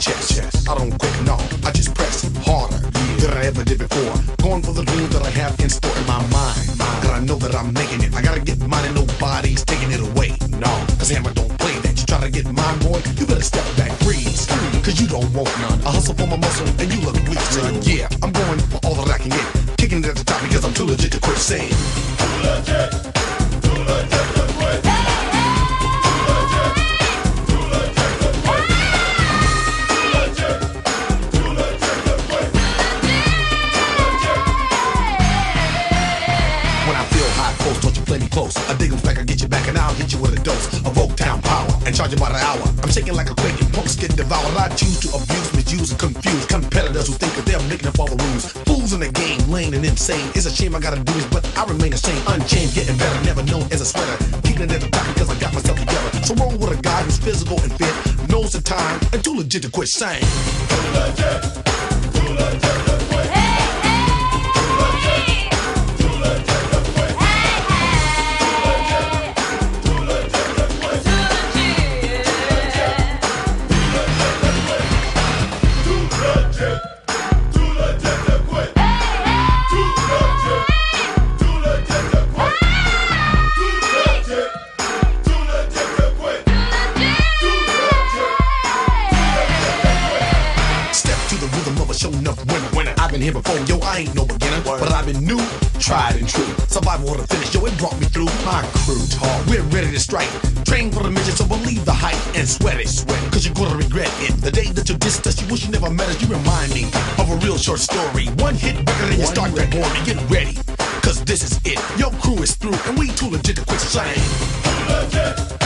chest. chest. I don't quit, no, I just press harder than I ever did before. Going for the dream that I have in store in my mind. And I know that I'm making it. I gotta get mine and nobody's taking it away. No, cause Hammer don't play that. You try to get mine, boy, you better step back, freeze. Cause you don't want none. I hustle for my muscle and you look weak, son. Yeah, I'm going for all that I can get. Kicking it at the top because I'm too legit to quit saying. When 'em back, I get you back, and I'll hit you with a dose of Oak Town power and charge you by the hour. I'm shaking like a quake, punks get devoured. I choose to abuse, misuse, and confuse competitors who think that they're making up all the rules. Fools in the game, lame and insane. It's a shame I gotta do this, but I remain the same, unchanged, getting better, never known as a sweater. Kicking it at the top because I got myself together. So roll with a guy who's physical and fit, knows the time, and too legit to quit saying. Step I've been here before, yo, I ain't no beginner. But I've been new, tried and true. Survival of the finish, yo, it brought me through. My crew talk, we're ready to strike. Train for the mission, so believe the hype and sweat it. Sweat it, cause you're gonna regret it. The day that you dissed us, you wish you never met us, you remind me of a real short story. One hit record and you start that me. Get ready, cause this is it. Your crew is through, and we too legit to quit saying.